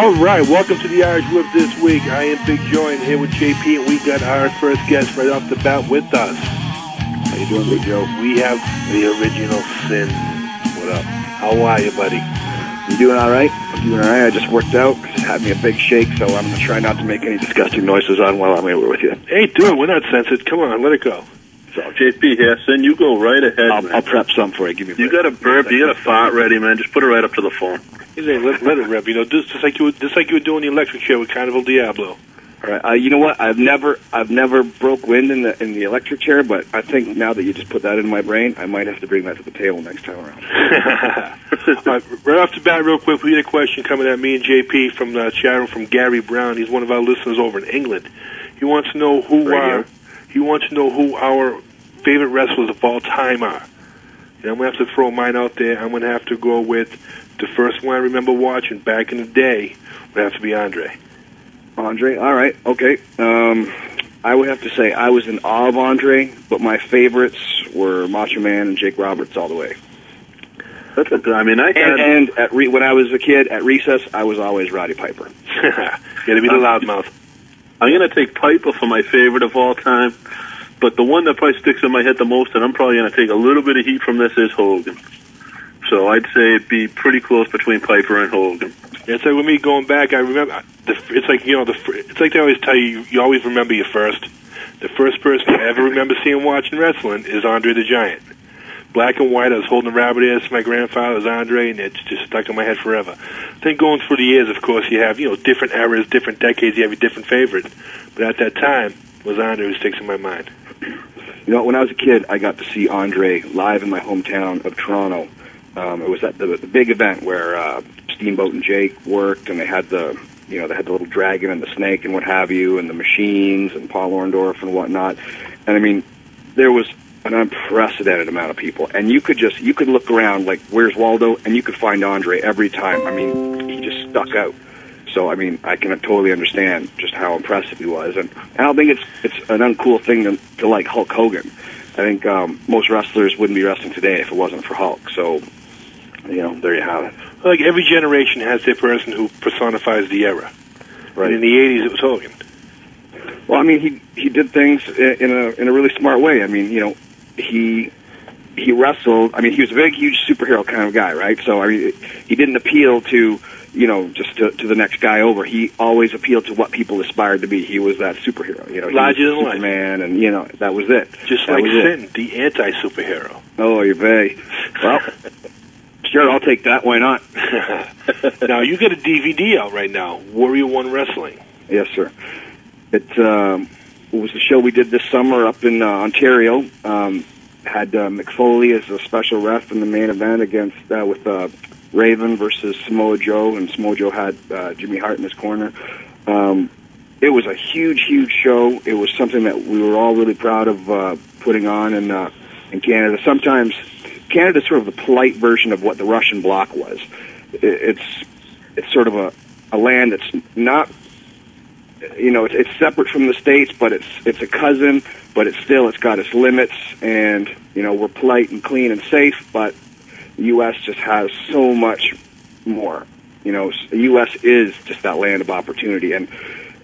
All right, welcome to the Irish Whip this week. I am Big Joe and here with JP, and we got our first guest right off the bat with us. How you doing, Big Joe? We have the original Sinn. What up? How are you, buddy? You doing all right? I'm doing all right. I just worked out. Just had me a big shake, so I'm going to try not to make any disgusting noises on while I'm here with you. Hey, dude, we're not censored. Come on, let it go. So JP here, Sinn, you go right ahead, I'll, man. I'll prep some for you. Give me a you got a burp, you got a fart ready, man. Just put it right up to the phone. He said, let, let it rip. You know, just, just like you, were- just like you were doing the electric chair with Carnival Diablo. All right. Uh, you know what? I've never, I've never broke wind in the in the electric chair, but I think now that you just put that in my brain, I might have to bring that to the table next time around. All right, right off the bat, real quick, we had a question coming at me and JP from the chat room from Gary Brown. He's one of our listeners over in England. He wants to know who Radio. our he wants to know who our favorite wrestlers of all time are. And I'm gonna have to throw mine out there. I'm gonna have to go with the first one I remember watching back in the day would have to be Andre. Andre. All right. Okay. Um, I would have to say I was in awe of Andre, but my favorites were Macho Man and Jake Roberts all the way. That's a good. I mean, I. And, and at re- when I was a kid at recess, I was always Roddy Piper. Gotta be the loudmouth. I'm gonna take Piper for my favorite of all time, but the one that probably sticks in my head the most, and I'm probably gonna take a little bit of heat from this, is Hogan. So I'd say it'd be pretty close between Piper and Hogan. It's like with me going back. I remember. It's like you know. The, it's like they always tell you. You always remember your first. The first person I ever remember seeing watching wrestling is Andre the Giant. Black and white. I was holding a rabbit ears to my grandfather's Andre, and it's just stuck in my head forever. Then going through the years, of course, you have you know different eras, different decades. You have your different favorite. But at that time, was Andre who sticks in my mind. You know, when I was a kid, I got to see Andre live in my hometown of Toronto. Um, it was at the, the big event where uh, Steamboat and Jake worked, and they had the you know they had the little dragon and the snake and what have you, and the machines and Paul Orndorff and whatnot. And I mean, there was an unprecedented amount of people, and you could just you could look around like where's Waldo, and you could find Andre every time. I mean, he just stuck out. So I mean, I can totally understand just how impressive he was, and I don't think it's it's an uncool thing to, to like Hulk Hogan. I think um, most wrestlers wouldn't be wrestling today if it wasn't for Hulk. So, you know, there you have it. Like every generation has their person who personifies the era. Right. And in the '80s, it was Hogan. Well, I mean, he he did things in a in a really smart way. I mean, you know, he he wrestled. I mean, he was a big, huge superhero kind of guy, right? So, I mean, he didn't appeal to you know just to, to the next guy over. He always appealed to what people aspired to be. He was that superhero, you know, he Larger than life. Superman, and you know that was it. Just That like was it. Sinn, the anti-superhero. Oh, you bay. Well, sure, I'll take that. Why not? now you got a DVD out right now, Warrior One Wrestling. Yes, sir. It's um, was the show we did this summer up in uh, Ontario. Um, had uh, Mick Foley as a special ref in the main event against uh, with uh, Raven versus Samoa Joe, and Samoa Joe had uh, Jimmy Hart in his corner. Um, it was a huge, huge show. It was something that we were all really proud of uh, putting on in uh, in Canada. Sometimes Canada's sort of the polite version of what the Russian bloc was. It's it's sort of a a land that's not you know, it's, it's separate from the states, but it's it's a cousin, but it's still it's got its limits, and you know we're polite and clean and safe, but the U.S. just has so much more. You know, the U.S. is just that land of opportunity, and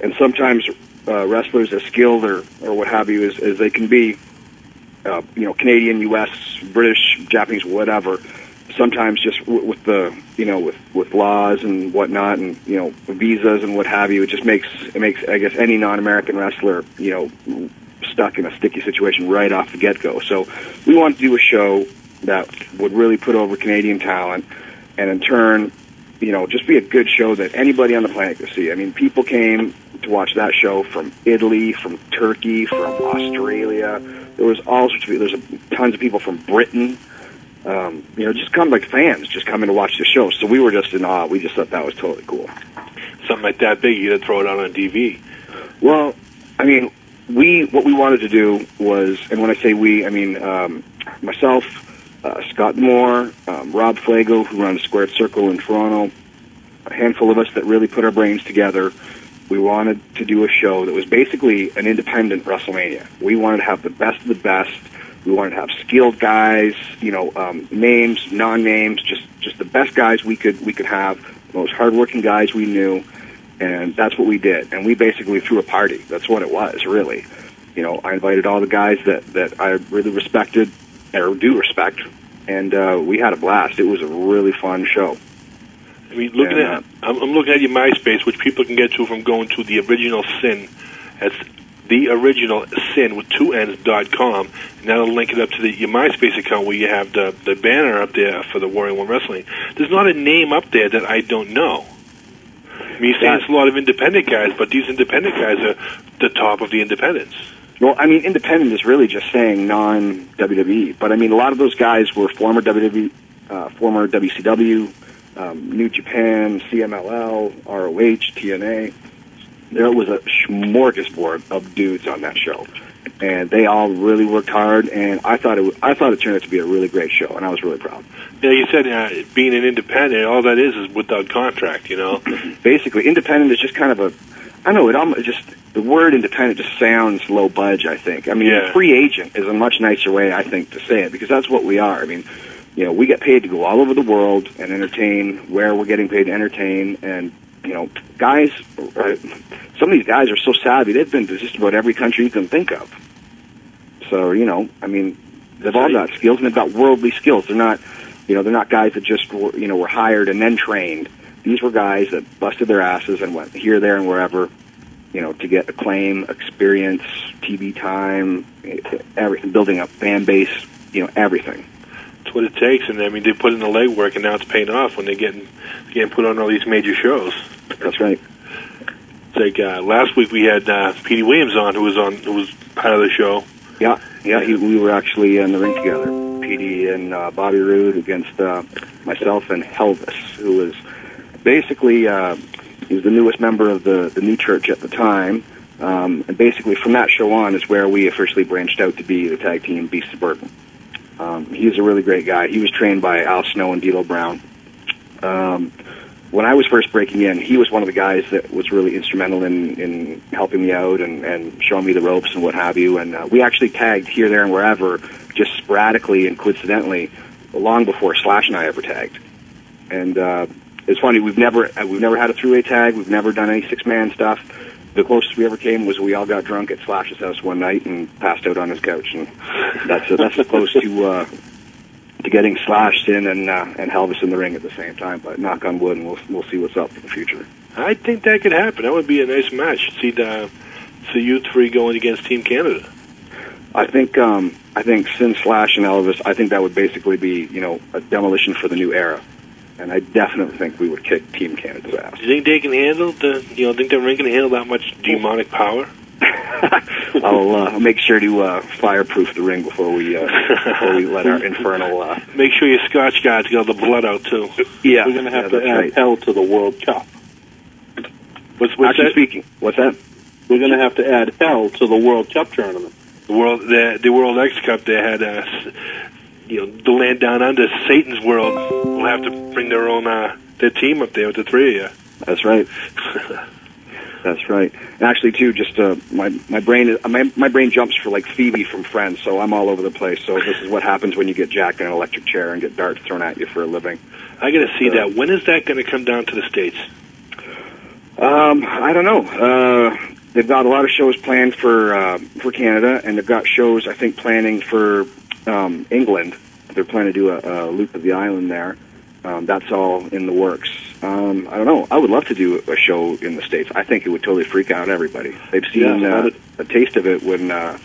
and sometimes uh, wrestlers as skilled or or what have you as, as they can be, uh, you know, Canadian, U.S., British, Japanese, whatever. Sometimes just w- with the you know with with laws and whatnot and you know visas and what have you, it just makes it makes I guess any non-American wrestler you know stuck in a sticky situation right off the get-go. So we wanted to do a show that would really put over Canadian talent, and in turn, you know, just be a good show that anybody on the planet could see. I mean, people came to watch that show from Italy, from Turkey, from Australia. There was all sorts of. There's tons of people from Britain. Um, you know, just come like fans, just coming to watch the show. So we were just in awe. We just thought that was totally cool. Something like that big, you got to throw it out on TV. Well, I mean, we what we wanted to do was, and when I say we, I mean um, myself, uh, Scott Moore, um, Rob Fuego, who runs Squared Circle in Toronto, a handful of us that really put our brains together. We wanted to do a show that was basically an independent WrestleMania. We wanted to have the best of the best. We wanted to have skilled guys, you know, um, names, non-names, just just the best guys we could we could have most hardworking guys we knew, and that's what we did. And we basically threw a party. That's what it was, really. You know, I invited all the guys that that I really respected or do respect, and uh, we had a blast. It was a really fun show. I mean, looking And, uh, at I'm, I'm looking at your MySpace, which people can get to from going to the original sinn. That's the original sinn with two n's dot com, and that'll link it up to the, your MySpace account where you have the the banner up there for the Warrior One Wrestling. There's not a name up there that I don't know. I mean, you're saying it's a lot of independent guys, but these independent guys are the top of the independents. Well, I mean, independent is really just saying non WWE, but I mean, a lot of those guys were former WWE, uh, former WCW, um, New Japan, CMLL, ROH, TNA. There was a smorgasbord of dudes on that show, and they all really worked hard. And I thought it, w- I thought it turned out to be a really great show, and I was really proud. Yeah, you said uh, being an independent, all that is is without contract. You know, Basically, independent is just kind of a, I don't know, it almost just the word independent just sounds low budge. I think. I mean, Yeah. free agent is a much nicer way, I think, to say it because that's what we are. I mean, you know, we get paid to go all over the world and entertain where we're getting paid to entertain, and you know, guys, uh, some of these guys are so savvy; they've been to just about every country you can think of. So you know, I mean, they've all got skills and they've got worldly skills. They're not, you know, they're not guys that just were, you know were hired and then trained. These were guys that busted their asses and went here, there, and wherever, you know, to get acclaim, experience, TV time, everything, building up fan base, you know, everything. it's what it takes. And I mean, they put in the legwork, and now it's paying off when they're getting getting put on all these major shows. That's right. It's like uh, last week we had uh, Petey Williams on, who was on, who was part of the show. Yeah, yeah. He, we were actually in the ring together. Petey and uh, Bobby Roode against uh, myself and Helvis, who was basically uh, he was the newest member of the the new church at the time. Um, and basically, from that show on is where we officially branched out to be the tag team Beast of Burton. Um, he's a really great guy. He was trained by Al Snow and D'Lo Brown. Um, when I was first breaking in, he was one of the guys that was really instrumental in, in helping me out and, and showing me the ropes and what have you. And uh, we actually tagged here, there, and wherever, just sporadically and coincidentally, long before Slash and I ever tagged. And uh, it's funny we've never uh, we've never had a three-way tag. We've never done any six-man stuff. The closest we ever came was we all got drunk at Slash's house one night and passed out on his couch, and that's that's as close to uh, to getting slashed in and uh, and Helvis in the ring at the same time. But knock on wood, and we'll we'll see what's up for the future. I think that could happen. That would be a nice match. See the see you three going against Team Canada. I think um, I think Sinn Slash and Helvis. I think that would basically be you know a demolition for the new era, and I definitely think we would kick Team Canada's ass. Do you think they can handle the? You know, think the ring can handle that much demonic power? I'll uh, make sure to uh, fireproof the ring before we uh, before we let our infernal. Uh, Make sure your Scotch guys get all the blood out too. yeah, We're going to have yeah, to add right. hell to the World Cup. What's, what's Actually that? speaking, what's that? We're going to have to add hell to the World Cup tournament. The world, the the World X Cup. They had, uh, you know, the land down under Satan's world. will have to bring their own uh, their team up there with the three of you. That's right. That's right. And actually, too, just uh, my my brain is, my my brain jumps for like Phoebe from Friends, so I'm all over the place. So this is what happens when you get jacked in an electric chair and get darts thrown at you for a living. I got to see that. When is that going to come down to the states? Um, I don't know. Uh, they've got a lot of shows planned for uh, for Canada, and they've got shows I think planning for um, England. They're planning to do a, a loop of the island there. Um, that's all in the works. Um, I don't know. I would love to do a show in the states. I think it would totally freak out everybody. They've seen Yeah, uh, a taste of it when uh,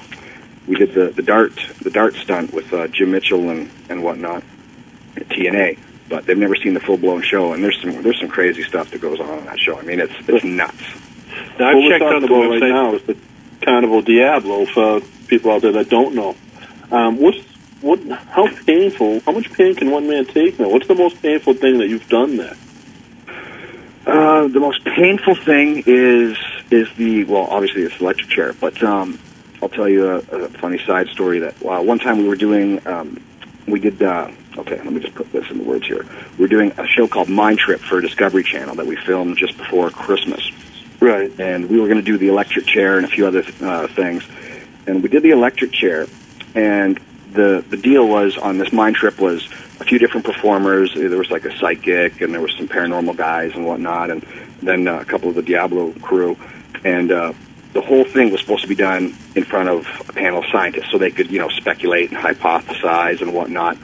we did the the dart the dart stunt with uh, Jim Mitchell and and whatnot at TNA. But they've never seen the full blown show, and there's some there's some crazy stuff that goes on in that show. I mean, it's it's nuts. Now, I've what checked out the about right now is the Carnival Diablo for people out there that don't know. Um, what's what? How painful? How much pain can one man take now? What's the most painful thing that you've done there? Uh, the most painful thing is is the well, obviously it's the electric chair, but um, I'll tell you a, a funny side story. That uh, one time we were doing, um, we did. Uh, okay, let me just put this in the words here. We were doing a show called Mind Trip for Discovery Channel that we filmed just before Christmas, Right. and we were going to do the electric chair and a few other uh, things, and we did the electric chair, and the the deal was on this mind trip was a few different performers. There was like a psychic, and there was some paranormal guys and whatnot, and then uh, a couple of the Diablo crew, and uh, the whole thing was supposed to be done in front of a panel of scientists, so they could you know speculate and hypothesize and whatnot.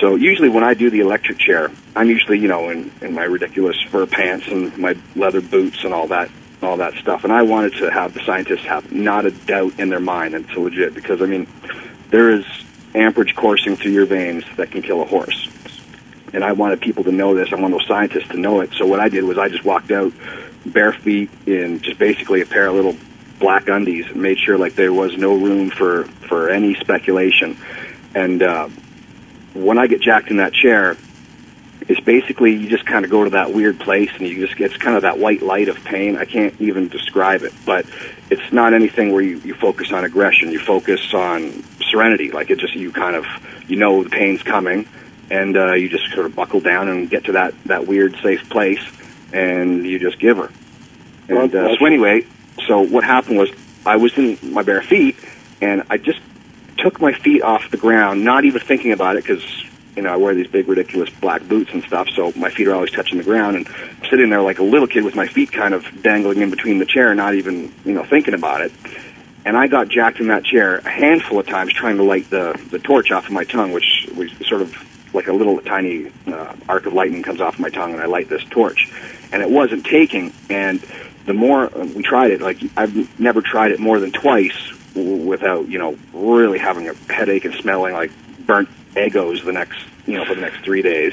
So usually when I do the electric chair, I'm usually you know in in my ridiculous fur pants and my leather boots and all that all that stuff. And I wanted to have the scientists have not a doubt in their mind that it's legit because I mean there is amperage coursing through your veins that can kill a horse. And I wanted people to know this. I wanted those scientists to know it. So what I did was I just walked out bare feet in just basically a pair of little black undies and made sure like there was no room for for any speculation. And uh, when I get jacked in that chair, it's basically you just kind of go to that weird place and you just it's kind of that white light of pain. I can't even describe it, but it's not anything where you, you focus on aggression. You focus on serenity. Like it just you kind of you know the pain's coming, and uh, you just sort of buckle down and get to that that weird safe place, and you just give her. And uh, so anyway, so what happened was I was in my bare feet, and I just took my feet off the ground, not even thinking about it because you know, I wear these big, ridiculous black boots and stuff, so my feet are always touching the ground. And I'm sitting there like a little kid with my feet kind of dangling in between the chair, not even, you know, thinking about it. And I got jacked in that chair a handful of times trying to light the, the torch off of my tongue, which was sort of like a little tiny uh, arc of lightning comes off my tongue, and I light this torch. And it wasn't taking. And the more uh, we tried it, like I've never tried it more than twice without, you know, really having a headache and smelling like burnt egos the next, you know, for the next three days.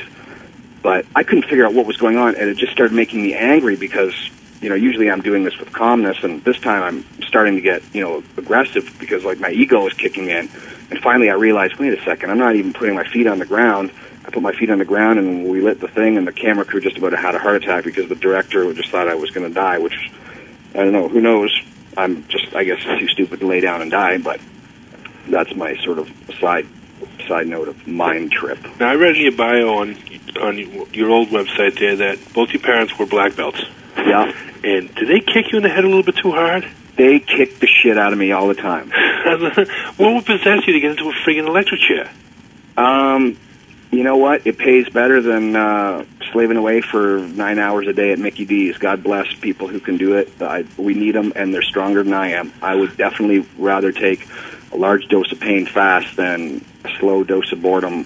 But I couldn't figure out what was going on, and it just started making me angry because, you know, usually I'm doing this with calmness, and this time I'm starting to get, you know, aggressive because like my ego is kicking in. And finally, I realized, wait a second, I'm not even putting my feet on the ground. I put my feet on the ground, and we lit the thing, and the camera crew just about had a heart attack because the director just thought I was going to die. Which I don't know. Who knows? I'm just, I guess, too stupid to lay down and die. But that's my sort of side side note of mind trip. Now, I read in your bio on on your old website there that both your parents were black belts. Yeah. And did they kick you in the head a little bit too hard? They kicked the shit out of me all the time. what would possess you to get into a friggin' electric chair? Um, you know what? It pays better than uh, slaving away for nine hours a day at Mickey D's. God bless people who can do it. I, we need them, and they're stronger than I am. I would definitely rather take a large dose of pain fast than a slow dose of boredom.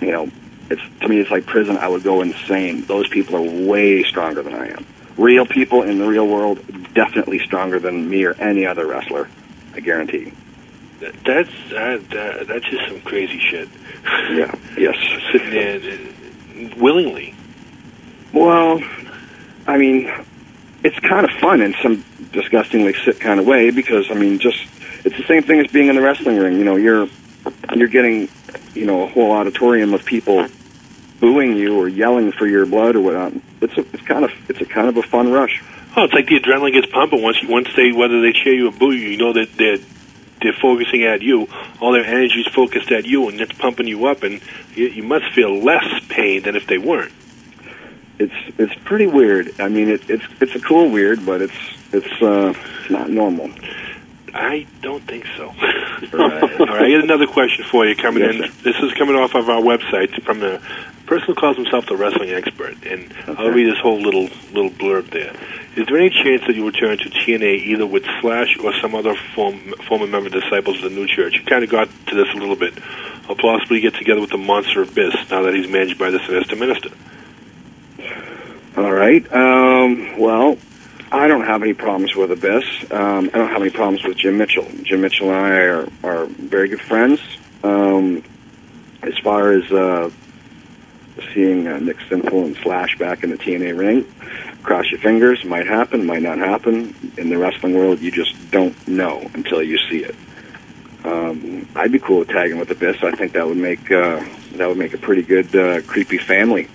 You know, it's to me it's like prison. I would go insane. Those people are way stronger than I am. Real people in the real world definitely stronger than me or any other wrestler. I guarantee. That's uh, that, that's just some crazy shit. Yeah. Yes. Sitting there willingly. Well, I mean, it's kind of fun in some disgustingly sick kind of way because I mean, just it's the same thing as being in the wrestling ring. You know, you're you're getting you know a whole auditorium of people booing you or yelling for your blood or whatnot. It's a, it's kind of it's a kind of a fun rush. Oh, it's like the adrenaline gets pumping once you, once they whether they cheer you or boo you, you know that they're they're focusing at you. All their energy is focused at you, and it's pumping you up, and you, you must feel less pain than if they weren't. It's it's pretty weird. I mean, it, it's it's a cool weird, but it's it's uh, not normal. I don't think so. All right. All right. I got another question for you coming Yes, in. sir. This is coming off of our website from a person who calls himself the wrestling expert, and I'll read this whole little little blurb there. Is there any chance that you return to TNA either with Slash or some other form, former member disciples of the new church? You kind of got to this a little bit. Or possibly get together with the monster Abyss now that he's managed by the sinister minister. All right. Um, well, I don't have any problems with Abyss. Um, I don't have any problems with Jim Mitchell. Jim Mitchell and I are, are very good friends. Um, as far as uh, seeing uh, Nick Sinful and Slash back in the TNA ring, cross your fingers. Might happen, might not happen. In the wrestling world, you just don't know until you see it. Um, I'd be cool with tagging with Abyss. I think that would make uh, that would make a pretty good uh, creepy family.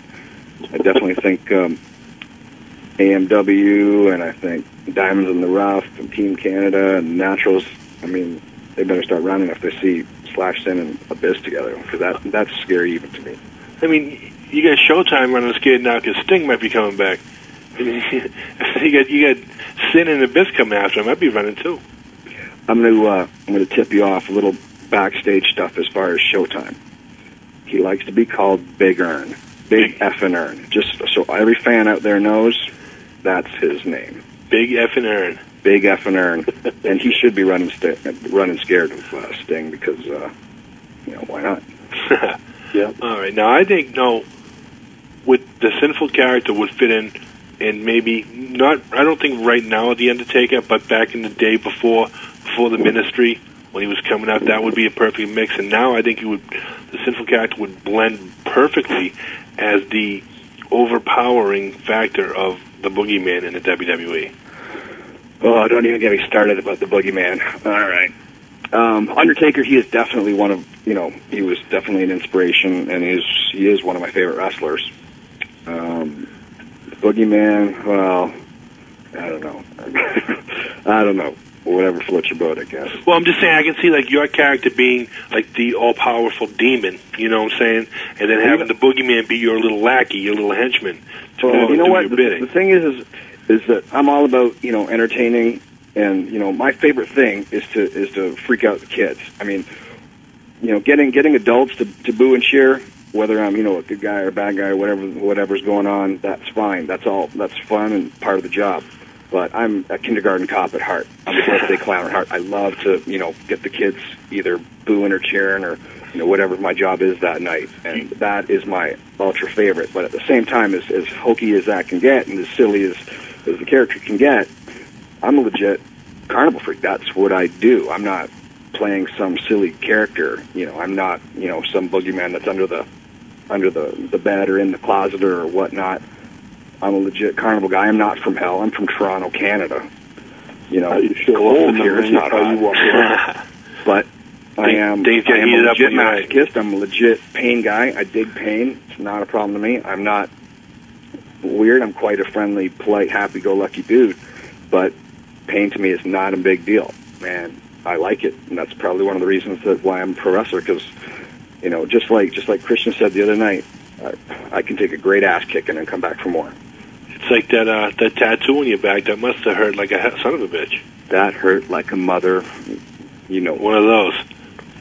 I definitely think um, AMW and I think Diamonds in the Rough and Team Canada and Naturals. I mean, they better start rounding if they see Slash Sinn and Abyss together because that that's scary even to me. I mean, you got Showtime running scared now because Sting might be coming back. you got you got Sinn and Abyss coming after him. I'd be running too. I'm gonna uh, I'm gonna tip you off a little backstage stuff as far as Showtime. He likes to be called Big Earn, Big effing Earn. Just so every fan out there knows, that's his name, Big F and Earn. Big effing Earn, and he should be running st- running scared of uh, Sting because uh, you know why not? Yeah. All right. Now I think no, with the sinful character would fit in, and maybe not. I don't think right now at the Undertaker, but back in the day before before the Ministry when he was coming out, that would be a perfect mix. And now I think he would the sinful character would blend perfectly as the overpowering factor of the boogeyman in the. WWE. Oh, don't even get me started about the Boogeyman. All right. Um, Undertaker, he is definitely one of you know he was definitely an inspiration, and he is he is one of my favorite wrestlers. Um, Boogeyman, well, I don't know. I don't know. Whatever floats your boat, I guess. Well, I'm just saying I can see like your character being like the all powerful demon, you know what I'm saying, and then having the boogeyman be your little lackey, your little henchman to Well, you know what? The, the thing is, is, is that I'm all about you know entertaining, and you know my favorite thing is to is to freak out the kids. I mean, you know, getting getting adults to, to boo and cheer, whether I'm you know a good guy or a bad guy or whatever whatever's going on, that's fine. That's all. That's fun and part of the job. But I'm a kindergarten cop at heart. I'm a birthday clown at heart. I love to you know get the kids either booing or cheering or you know whatever my job is that night, and that is my ultra favorite. But at the same time, as as hokey as that can get, and as silly as as the character can get, I'm a legit carnival freak. That's what I do. I'm not playing some silly character. You know, I'm not you know some boogeyman that's under the under the the bed or in the closet or whatnot. I'm a legit carnival guy. I'm not from hell. I'm from Toronto, Canada. You know, you it's up cold here. It's not hot. you walk around. but I am, get I am a legit when you're right. masochist. I'm a legit pain guy. I dig pain. It's not a problem to me. I'm not weird. I'm quite a friendly, polite, happy-go-lucky dude. But pain to me is not a big deal, and I like it. And that's probably one of the reasons that why I'm a pro wrestler. Because you know, just like just like Christian said the other night, I, I can take a great ass kicking and come back for more. It's like that uh, that tattoo on your back that must have hurt like a son of a bitch. That hurt like a mother. You know, One of those.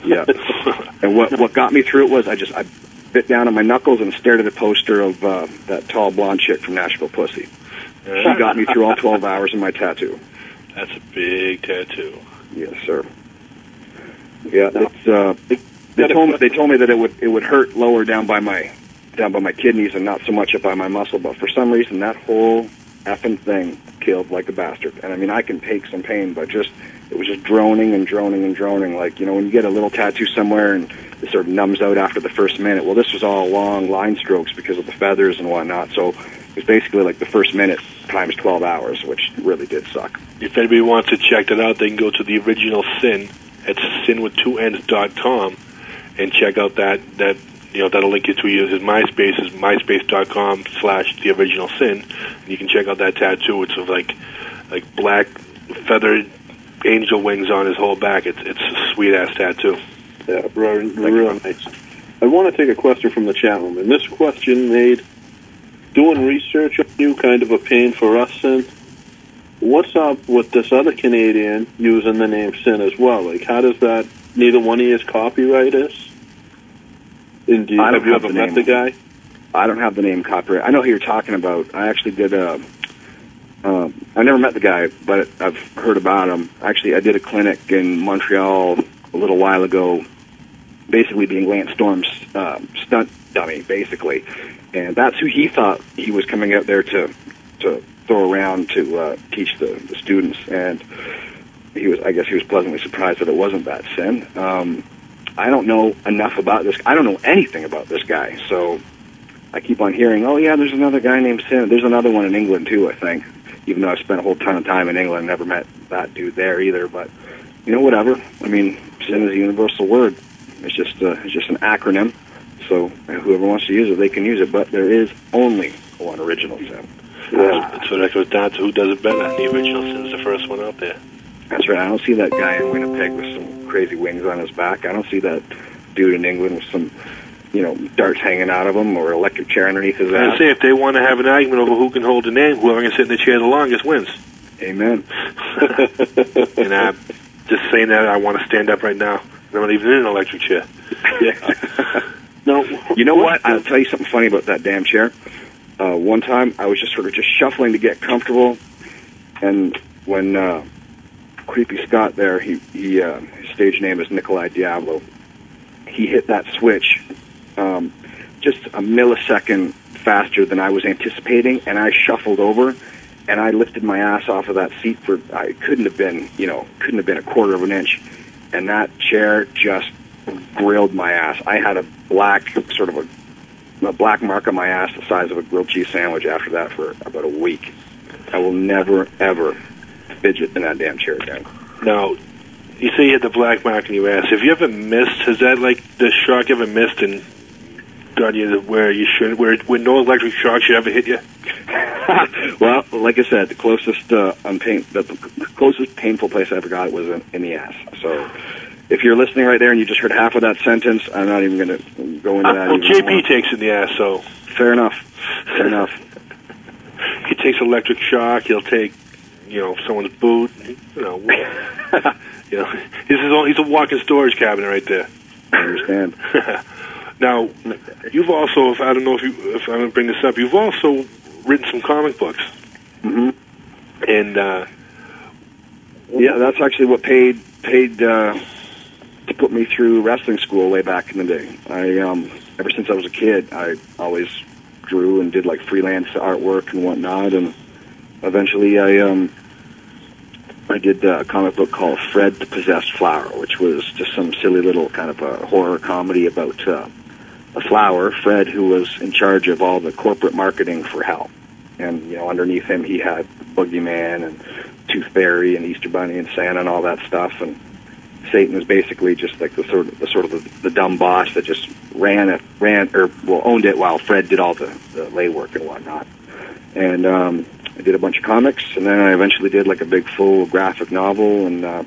yeah. And what what got me through it was I just I bit down on my knuckles and stared at a poster of uh, that tall blonde chick from Nashville Pussy. She got me through all 12 hours of my tattoo. That's a big tattoo. Yes, sir. Yeah, it's uh, they told me they told me that it would it would hurt lower down by my down by my kidneys and not so much up by my muscle, but for some reason that whole effing thing killed like a bastard. And I mean, I can take some pain, but just it was just droning and droning and droning. Like you know, when you get a little tattoo somewhere and it sort of numbs out after the first minute. Well, this was all long line strokes because of the feathers and whatnot. So it was basically like the first minute times 12 hours, which really did suck. If anybody wants to check that out, they can go to the original Sinn at sinn with two ends dot com and check out that that you know that'll link you to you. his MySpace is myspace.com slash the original sinn. And you can check out that tattoo. It's of like like black feathered angel wings on his whole back. It's it's a sweet ass tattoo. Yeah, real, real nice. I want to take a question from the chat room, and this question made doing research on you kind of a pain for us, Sinn. What's up with this other Canadian using the name Sin as well? Like, how does that? Neither one of you is copyright And do you, I don't have you have ever the met name. the guy? I don't have the name copyright. I know who you're talking about. I actually did a. Um, I never met the guy, but I've heard about him. Actually, I did a clinic in Montreal a little while ago, basically being Lance Storm's uh, stunt dummy, basically, and that's who he thought he was coming out there to to throw around to uh, teach the, the students, and he was. I guess he was pleasantly surprised that it wasn't that sinn. Um, I don't know enough about this. I don't know anything about this guy, so I keep on hearing, oh yeah, there's another guy named Sin. There's another one in England too, I think. Even though I've spent a whole ton of time in England, never met that dude there either. But you know, whatever. I mean, Sin is a universal word. It's just uh, it's just an acronym. So whoever wants to use it, they can use it. But there is only one original Sinn. That's what that goes down to. Who does it better? The original Sinn's the first one out there. That's right. I don't see that guy in Winnipeg with some crazy wings on his back. I don't see that dude in England with some, you know, darts hanging out of him or electric chair underneath his I say if they want to have an argument over who can hold the name, whoever can sit in the chair the longest wins. Amen. and uh, just saying that, I want to stand up right now I'm not even in an electric chair. Yeah. no. You know what? I'll tell you something funny about that damn chair. Uh, one time, I was just sort of just shuffling to get comfortable, and when uh, Creepy Scott there, he, he uh, his stage name is Nikolai Diablo. He hit that switch um, just a millisecond faster than I was anticipating, and I shuffled over, and I lifted my ass off of that seat for I couldn't have been, you know, couldn't have been a quarter of an inch, and that chair just grilled my ass. I had a black sort of a a black mark on my ass the size of a grilled cheese sandwich after that for about a week. I will never ever fidget in that damn chair again. Now, you say you had the black mark in your ass. Have you ever missed? Has that like the shock ever missed and got you where you should, where where no electric shock should ever hit you? well, like I said, the closest uh, the, the closest painful place I ever got was in, in the ass. So, if you're listening right there and you just heard half of that sentence, I'm not even going to go into Uh, that. well, JP more. takes in the ass, so Fair enough. Fair enough. he takes electric shock. He'll take, you know, someone's boot. You know, you know, he's his own, he's a walking storage cabinet right there. I understand. now, you've also, if I don't know if you, if I don't bring this up, you've also written some comic books, hmm and uh, Yeah, that's actually what paid paid uh, to put me through wrestling school way back in the day. I um, ever since I was a kid, I always drew and did like freelance artwork and whatnot, and eventually I um, I did uh, a comic book called Fred the Possessed Flower, which was just some silly little kind of a horror comedy about uh, a flower, Fred, who was in charge of all the corporate marketing for Hell, and you know underneath him he had Boogeyman and Tooth Fairy and Easter Bunny and Santa and all that stuff. And Satan was basically just like the sort of the sort of the, the dumb boss that just ran it, ran or well owned it while Fred did all the, the lay work and whatnot. And um, I did a bunch of comics, and then I eventually did like a big full graphic novel. And uh,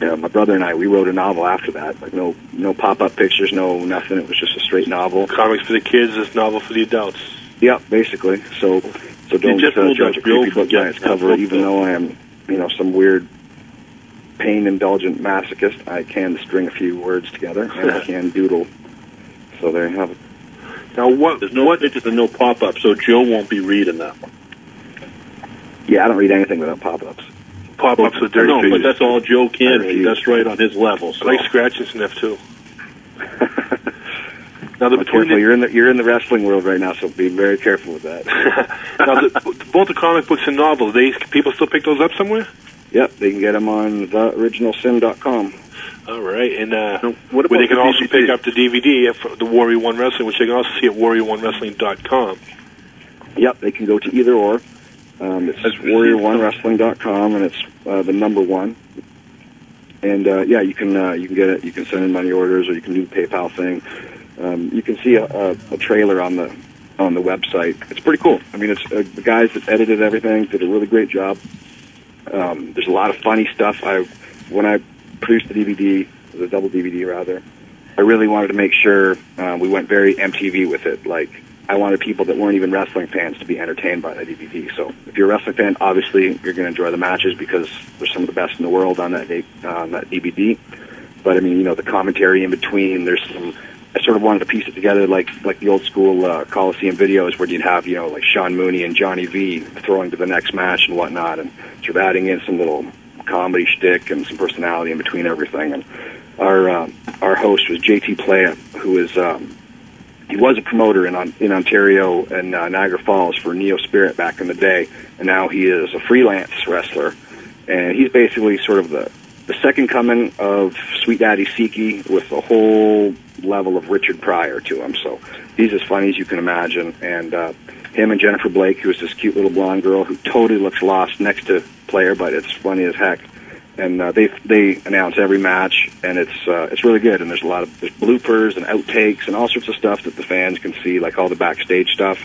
yeah, my brother and I we wrote a novel after that. Like no no pop up pictures, no nothing. It was just a straight novel. comics for the kids, this novel for the adults. Yep, basically. So so don't just uh, judge a up Bill creepy book by its cover, even though. though I am, you know, some weird pain indulgent masochist. I can string a few words together and I can doodle. So there you have it. Now, what? There's no pictures and no pop up, so Joe won't be reading that one. Yeah, I don't read anything without pop-ups. Pop-ups with dirty no, but that's all Joe I can read. That's right on his level. I So. like scratch and sniff too. Now, the between the, You're in the you're in the wrestling world right now, so be very careful with that. now, the, both the comic books and novels, they people still pick those up somewhere. yep, they can get them on theoriginalsinn.com. All right, and uh, Now, what where they can the also DVD? pick up the DVD for the Warrior One Wrestling, which they can also see at warrior1wrestling.com. Yep, they can go to either or. Um, it's That's warrior1wrestling.com, and it's uh, the number one. And uh, yeah, you can uh, you can get it. You can send in money orders, or you can do the PayPal thing. Um, you can see a, a, a trailer on the on the website. It's pretty cool. I mean, it's uh, the guys that edited everything did a really great job. Um, there's a lot of funny stuff. I when I produced the DVD, the double DVD rather, I really wanted to make sure uh, we went very MTV with it. Like I wanted people that weren't even wrestling fans to be entertained by the DVD. So if you're a wrestling fan, obviously you're going to enjoy the matches because they're some of the best in the world on that on that DVD. But I mean, you know, the commentary in between. There's some. I sort of wanted to piece it together like like the old school uh, Coliseum videos where you'd have you know like Sean Mooney and Johnny V throwing to the next match and whatnot, and sort of adding in some little comedy shtick and some personality in between everything. And our uh, our host was JT Playa, who is um, he was a promoter in in Ontario and uh, Niagara Falls for Neo Spirit back in the day, and now he is a freelance wrestler, and he's basically sort of the the second coming of Sweet Daddy Siki with a whole level of Richard Pryor to him. So he's as funny as you can imagine, and uh, him and Jennifer Blake, who is this cute little blonde girl who totally looks lost next to Playa, but it's funny as heck. And uh, they they announce every match, and it's uh, it's really good. And there's a lot of there's bloopers and outtakes and all sorts of stuff that the fans can see, like all the backstage stuff.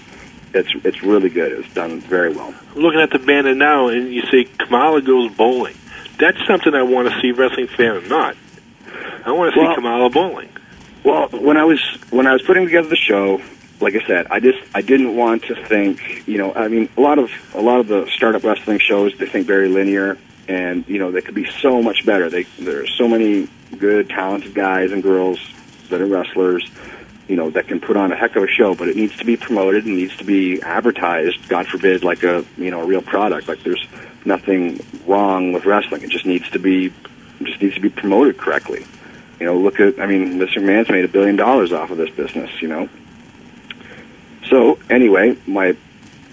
It's it's really good. It's done very well. I'm looking at the banner now, and you see Kamala goes bowling. That's something I want to see wrestling fan or not. I want to see Well- Kamala bowling. Well, when I was when I was putting together the show, like I said, I just I didn't want to think. You know, I mean, a lot of a lot of the startup wrestling shows they think very linear, and you know they could be so much better. They there's so many good, talented guys and girls that are wrestlers, you know, that can put on a heck of a show, but it needs to be promoted and needs to be advertised, God forbid, like a, you know, a real product. Like there's nothing wrong with wrestling. It just needs to be, just needs to be promoted correctly. You know, look at, I mean, Mr. McMahon's made a billion dollars off of this business, you know. So anyway, my,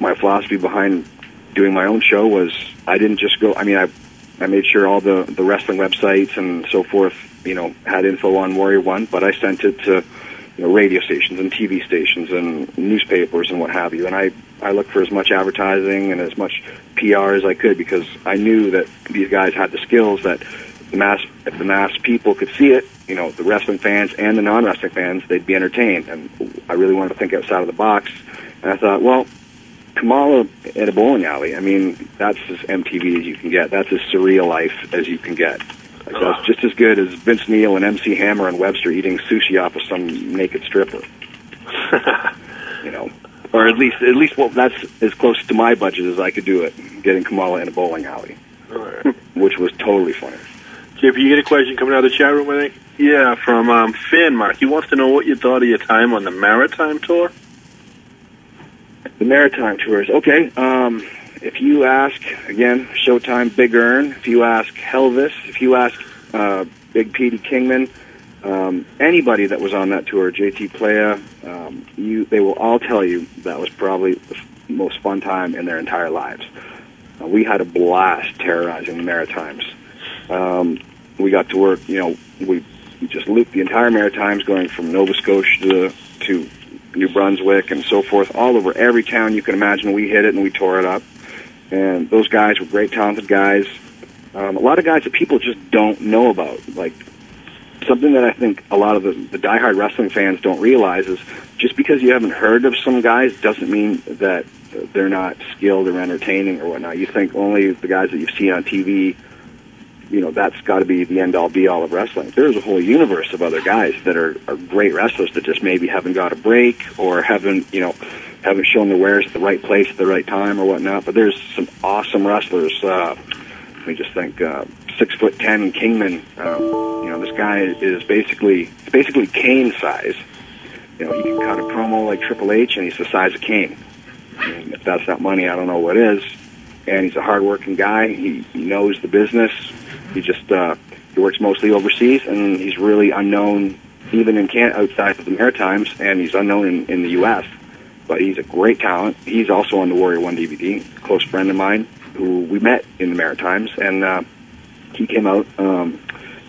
my philosophy behind doing my own show was I didn't just go, I mean, I, I made sure all the, the wrestling websites and so forth, you know, had info on Warrior One, but I sent it to, you know, radio stations and TV stations and newspapers and what have you. And I, I looked for as much advertising and as much PR as I could because I knew that these guys had the skills that the mass, if the mass people could see it, you know, the wrestling fans and the non-wrestling fans, they'd be entertained. And I really wanted to think outside of the box. And I thought, well, Kamala at a bowling alley. I mean, that's as MTV as you can get. That's as surreal life as you can get. Like that's just as good as Vince Neil and MC Hammer and Webster eating sushi off of some naked stripper. you know, or at least at least well, that's as close to my budget as I could do it. Getting Kamala in a bowling alley, which was totally funny. JP, you get a question coming out of the chat room, I think? Yeah, from um, Fan Mark. He wants to know what you thought of your time on the Maritime Tour. Maritime Tours. Okay. Um, if you ask, again, Showtime, Big Earn, if you ask Helvis, if you ask uh, Big Petey Kingman, um, anybody that was on that tour, JT Playa, um, you, they will all tell you that was probably the f- most fun time in their entire lives. Uh, we had a blast terrorizing the Maritimes. Um, we got to work, you know, we just looped the entire Maritimes going from Nova Scotia to, to New Brunswick and so forth, all over every town you can imagine. We hit it and we tore it up. And those guys were great, talented guys. Um, a lot of guys that people just don't know about. Like something that I think a lot of the, the diehard wrestling fans don't realize is just because you haven't heard of some guys doesn't mean that they're not skilled or entertaining or whatnot. You think only the guys that you've seen on TV you know that's got to be the end all be all of wrestling. There's a whole universe of other guys that are, are great wrestlers that just maybe haven't got a break or haven't you know haven't shown their wares at the right place at the right time or whatnot. But there's some awesome wrestlers. Uh, let me just think. Uh, six foot ten Kingman. Um, you know this guy is basically basically Kane size. You know he can cut a promo like Triple H and he's the size of Kane. I mean, if that's not money, I don't know what is. And he's a hardworking guy. He, he knows the business. He just uh, he works mostly overseas, and he's really unknown even in can outside of the Maritimes, and he's unknown in, in the U.S. But he's a great talent. He's also on the Warrior One DVD. Close friend of mine who we met in the Maritimes, and uh, he came out, um,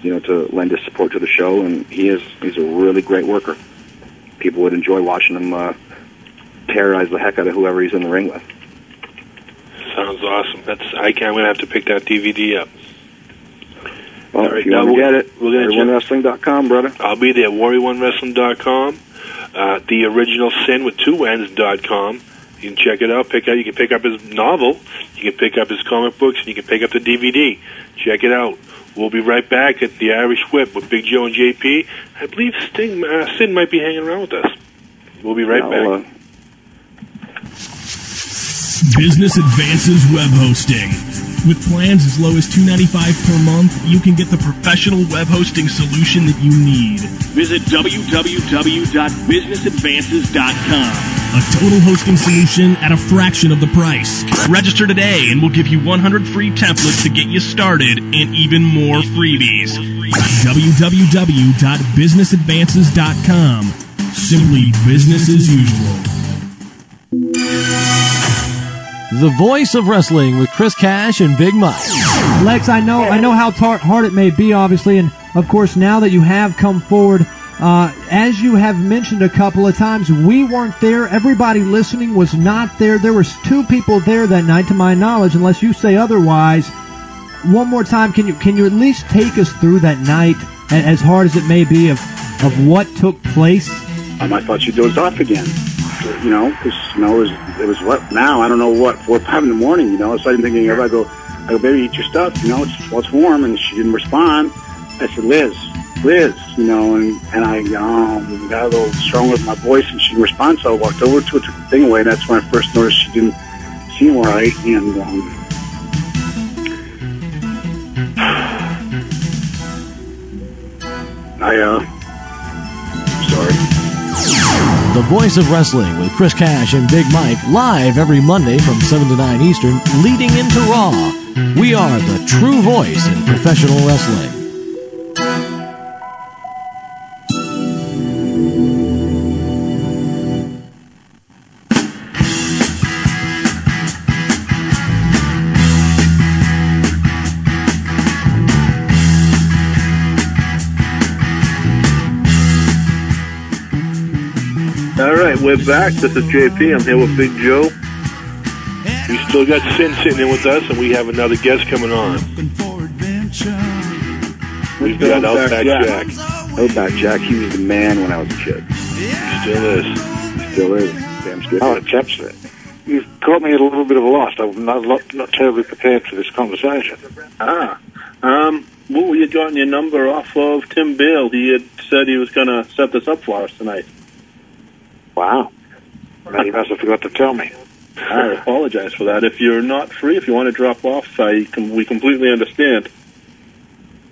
you know, to lend his support to the show, and he is he's a really great worker. People would enjoy watching him uh, terrorize the heck out of whoever he's in the ring with. Sounds awesome. That's I can, I'm gonna have to pick that DVD up. Well, All right, now we'll- get it, we're gonna wrestling.com, brother. I'll be there. WarriorOneWrestling.com, uh, the original sinn with two N's dot com. You can check it out. Pick out. You can pick up his novel. You can pick up his comic books, and you can pick up the DVD. Check it out. We'll be right back at the Irish Whip with Big Joe and JP. I believe Sting, uh, Sinn might be hanging around with us. We'll be right I'll, back. uh, Business Advances Web Hosting. With plans as low as $2.95 per month, you can get the professional web hosting solution that you need. Visit www.businessadvances.com. A total hosting solution at a fraction of the price. Register today and we'll give you 100 free templates to get you started and even more freebies. www.businessadvances.com. Simply business as usual. The voice of wrestling with Chris Cash and Big Mike. Lex, I know, I know how tar- hard it may be, obviously, and of course, now that you have come forward, uh, as you have mentioned a couple of times, we weren't there. Everybody listening was not there. There was two people there that night, to my knowledge, unless you say otherwise. One more time, can you can you at least take us through that night, as hard as it may be, of of what took place? Um, I thought she dozed off again. You know, because you know it was it was what now I don't know what four five in the morning. You know, so I'm thinking I go I go baby eat your stuff. You know, it's well, it's warm, and she didn't respond. I said Liz, Liz, you know, and and I um, got a little strong with my voice, and she didn't respond. So I walked over to her, took the thing away, and that's when I first noticed she didn't seem right. And um, I uh, The Voice of Wrestling with Chris Cash and Big Mike live every Monday from 7 to 9 Eastern, leading into Raw. We are the true voice in professional wrestling. We're back. This is JP. I'm here with Big Joe. We still got Sinn sitting in with us, and we have another guest coming on. We've got Outback Jack. Outback Jack, he was the man when I was a kid. Still is. Still is. Damn good. Oh, chaps, you've caught me at a little bit of a loss. I'm not, not, not terribly prepared for this conversation. Ah, um, what were you getting your number off of Tim Bale? He had said he was going to set this up for us tonight. Wow. Man, you must have forgot to tell me. I apologize for that. If you're not free, if you want to drop off, I com- we completely understand.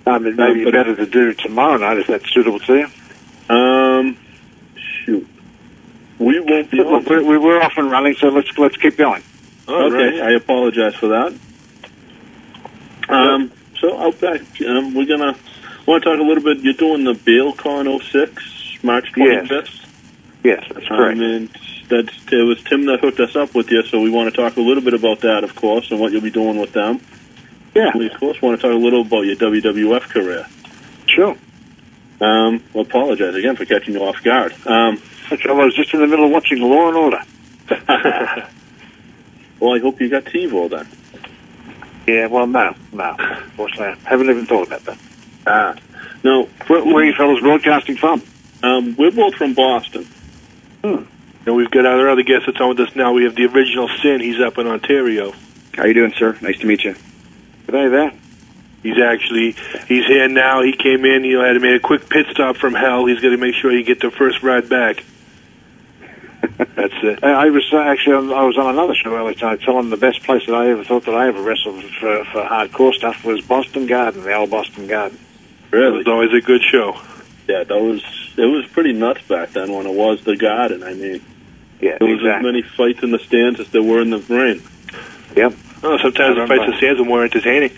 Um, it may be better to do tomorrow night if that's suitable to you. Um, shoot, we won't be. Look, we, we were off and running, so let's let's keep going. okay, I apologize for that. Um, so Outback, um, we're gonna want to talk a little bit. You're doing the BaleCon 06, March 25th. Yes, that's correct. Um, and that's it was Tim that hooked us up with you, so we want to talk a little bit about that, of course, and what you'll be doing with them. Yeah. We of course want to talk a little about your WWF career. Sure. Um, well, apologize again for catching you off guard. Um, I was just in the middle of watching Law and Order. well, I hope you got TiVo then. Yeah, well, no, no. Unfortunately, I haven't even thought about that. Ah, no. Where, where are you fellas broadcasting from? Um, we're both from Boston. And we've got our other guest that's on with us now. We have the original Sinn. He's up in Ontario. How you doing, sir? Nice to meet you. Good day there. He's actually he's here now. He came in. You know, had to make a quick pit stop from hell. He's going to make sure he get the first ride back. That's it. I was actually on, I was on another show earlier tonight telling the best place that I ever thought that I ever wrestled for, for hardcore stuff was Boston Garden, the old Boston Garden. Really, It was always a good show. Yeah, that was it was pretty nuts back then when it was the Garden. And I mean, Yeah, there was as many fights in the stands as there were in the ring. Yep. Oh, sometimes the fights in the stands are more entertaining.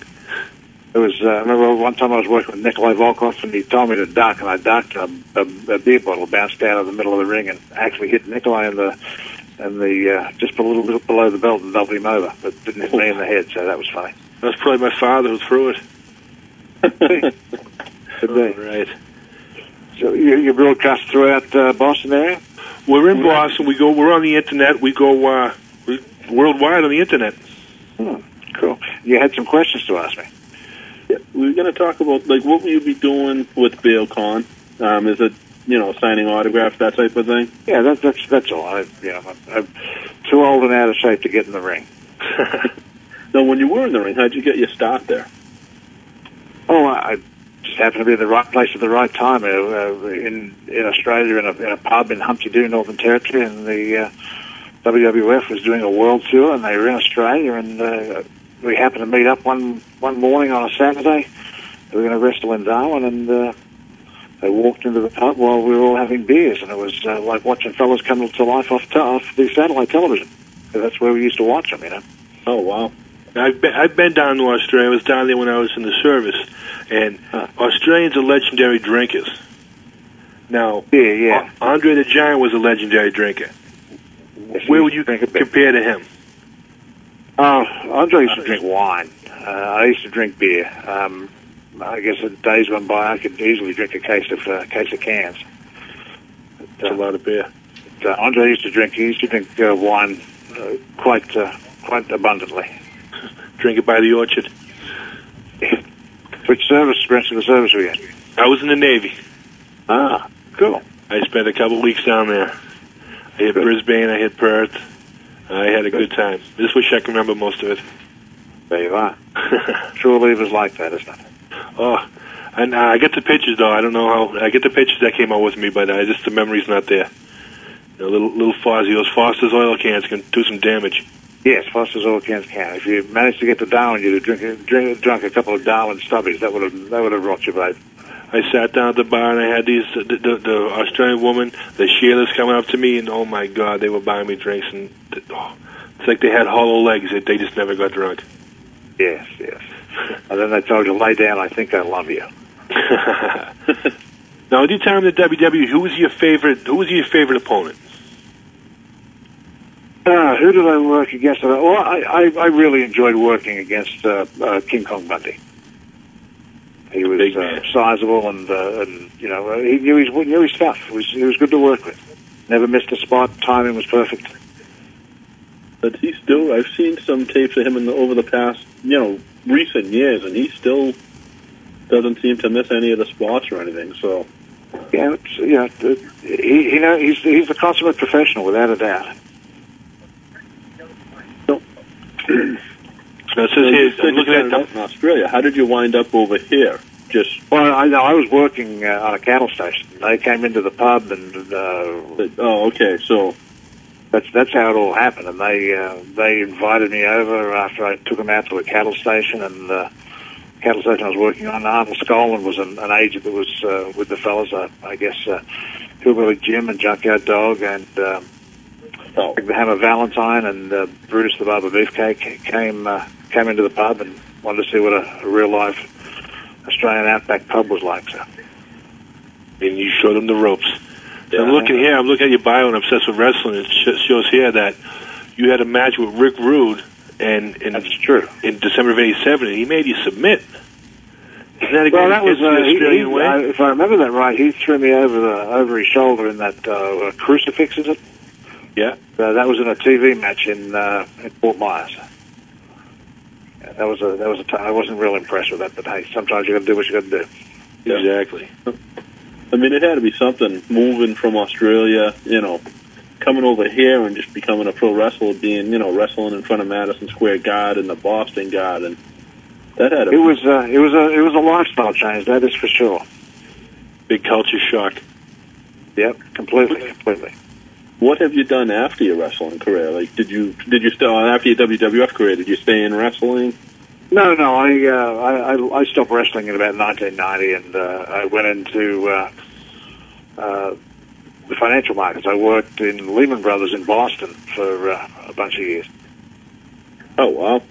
It was. Uh, I remember one time I was working with Nikolai Volkov, and he told me to duck, and I ducked, and a, a, a beer bottle bounced out of the middle of the ring and actually hit Nikolai in the and the uh, just a little bit below the belt and doubled him over, but didn't hit me in the head. So that was funny. That's probably my father who threw it. Could be. Right. So you, you broadcast throughout uh, Boston area? We're in Boston. We go. We're on the internet. We go uh, we, worldwide on the internet. Hmm, cool. You had some questions to ask me. Yeah, we were going to talk about like what will you be doing with BaleCon? Um, is it you know signing autographs that type of thing? Yeah, that, that's that's all. I, yeah, I'm, I'm too old and out of shape to get in the ring. Now, when you were in the ring, how'd you get your start there? Oh, I happened to be in the right place at the right time. Uh, uh, in in Australia, in a, in a pub in Humpty Doo, Northern Territory, and the uh, WWF was doing a world tour, and they were in Australia, and uh, we happened to meet up one one morning on a Saturday. We were going to wrestle in Darwin, and uh, they walked into the pub while we were all having beers, and it was uh, like watching fellas come to life off, te- off the satellite television. That's where we used to watch them, you know. Oh wow! I've been, I've been down to Australia. I was down there when I was in the service, and Australians are legendary drinkers. Now, yeah, yeah. Andre the Giant was a legendary drinker. Where would you compare to him? Oh, Andre used to drink wine. Uh, I used to drink beer. Um, I guess in days went by, I could easily drink a case of uh, case of cans. That's a lot of beer. But, uh, Andre used to drink. He used to drink uh, wine uh, quite uh, quite abundantly. Drink it by the orchard. Which service, branch of the service were you in? I was in the Navy. Ah, cool. I spent a couple weeks down there. I hit Brisbane. I hit Perth. I had a good time. Just wish I could remember most of it. There you are. Leave is like that, isn't it? Oh, and uh, I get the pictures though. I don't know how I get the pictures that came out with me, but uh, just the memory's not there. You know, little little Fozzie, those Foster's oil cans can do some damage. Yes, Foster's oil cans can. If you managed to get to Darwin, you'd have drink, drink, drunk a couple of Darwin stubbies. That would have that would have rocked your boat. I sat down at the bar and I had these the, the, the Australian woman, the Sheilas coming up to me, and oh my god, they were buying me drinks, and oh, it's like they had hollow legs. They- They just never got drunk. Yes, yes. And then they told you, lay down, I think I love you. now, with your time in the WWE, who was your favorite? Who was your favorite opponent? Uh, who did I work against? Uh, Well, I, I, I really enjoyed working against uh, uh, King Kong Bundy. He was uh, sizable and, uh, and you know, uh, he knew his, knew his stuff. He was, he was good to work with. Never missed a spot. Timing was perfect. But he still, I've seen some tapes of him in the, over the past, you know, recent years, and he still doesn't seem to miss any of the spots or anything. So, Yeah, it's, yeah. He, you know, he's he's a consummate professional without a doubt. So it says here, said I'm looking at started in Australia. How did you wind up over here? Just Well, I know I was working uh, on a cattle station. They came into the pub, and uh, oh, okay. So that's that's how it all happened. And they uh, they invited me over after I took them out to a cattle station, and uh, cattle station I was working on. Arnold Skaaland was an, an agent that was uh, with the fellas. Uh, I guess uh, Hillbilly Jim and Junkyard Dog and. Um, oh. the Hammer Valentine and uh, Brutus the Barber Beefcake came uh, came into the pub and wanted to see what a, a real life Australian outback pub was like. So and you showed them the ropes. Yeah. I'm looking here. I'm looking at your bio and obsessed with wrestling. It shows here that you had a match with Rick Rude, and, and that's true. In December of '87, he made you submit. Isn't that well, that was uh, he, Australian he, way? uh, if I remember that right, he threw me over the over his shoulder in that uh, crucifix. Is it? Yeah. Uh, that was in a TV match in uh, in Fort Myers. Yeah, that was a that was a time. I wasn't real impressed with that, but hey, sometimes you got to do what you got to do. Exactly. I mean, it had to be something moving from Australia, you know, coming over here and just becoming a pro wrestler, being, you know, wrestling in front of Madison Square Garden, and the Boston Garden. That had to It was uh, it was a it was a lifestyle change. That is for sure. Big culture shock. Yep, completely, completely. What have you done after your wrestling career? Like, did you did you still after your WWF career? Did you stay in wrestling? No, no, I, uh, I I I stopped wrestling in about 1990, and uh, I went into uh, uh, the financial markets. I worked in Lehman Brothers in Boston for uh, a bunch of years. Oh wow!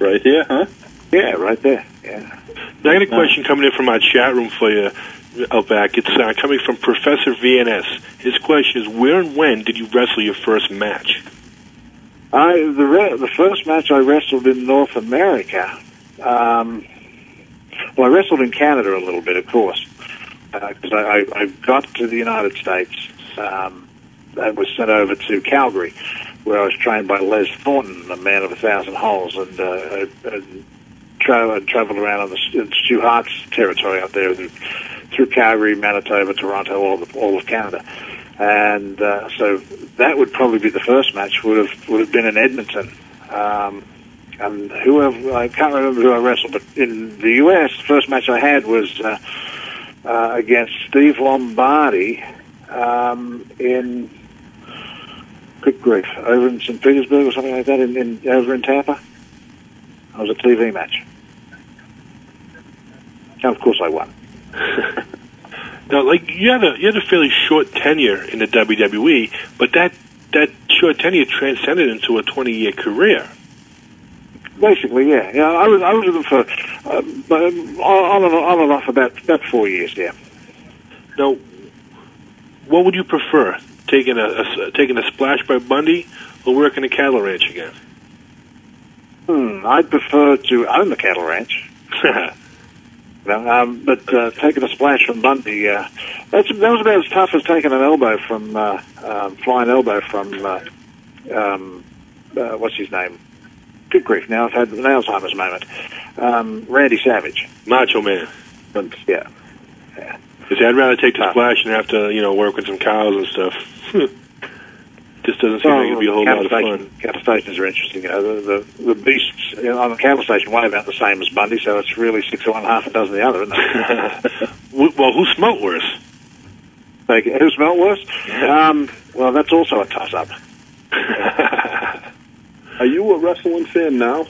Right here, huh? Yeah, right there. Yeah. Now, I got a question coming in from our chat room for you, Outback. It's uh, coming from Professor VNS. His question is, where and when did you wrestle your first match? I the re- the first match I wrestled in North America. Um, well, I wrestled in Canada a little bit, of course, because I, I, I got to the United States. Um, I was sent over to Calgary, where I was trained by Les Thornton, a man of a thousand holes, and, uh, I, tra- traveled around on the Stu Hart's territory out there through Calgary, Manitoba, Toronto, all of, all of Canada. And uh, so that would probably be the first match. Would have would have been in Edmonton. Um, and whoever I can't remember who I wrestled, but in the U.S., the first match I had was uh, uh, against Steve Lombardi um, in good grief over in St. Petersburg or something like that, in, in over in Tampa. It was a TV match. And of course, I won. Now, like you had a you had a fairly short tenure in the WWE, but that that short tenure transcended into a twenty year career. Basically, yeah. Yeah, I was I was with them for uh, um, on and on and off about about four years. Yeah. Now, what would you prefer? Taking a, a taking a splash by Bundy or working a cattle ranch again? Hmm. I'd prefer to own the cattle ranch. No, um, but uh, taking a splash from Bundy, uh, that's that was about as tough as taking an elbow from uh, um, flying elbow from uh, um, uh, what's his name? Good grief! Now I've had an Alzheimer's moment. Um, Randy Savage, Macho Man. But, yeah, Because I'd rather take the splash and have to, you know, work with some cows and stuff. Just doesn't seem like it'd be a whole lot of fun. Cattle stations are interesting. You know, the the, the beasts you know, on the cattle station weigh about the same as Bundy, so it's really six of one, half a dozen of the other, isn't it? Well, who smelt worse? Like, who smelt worse? Um, well, that's also a toss-up. Are you a wrestling fan now?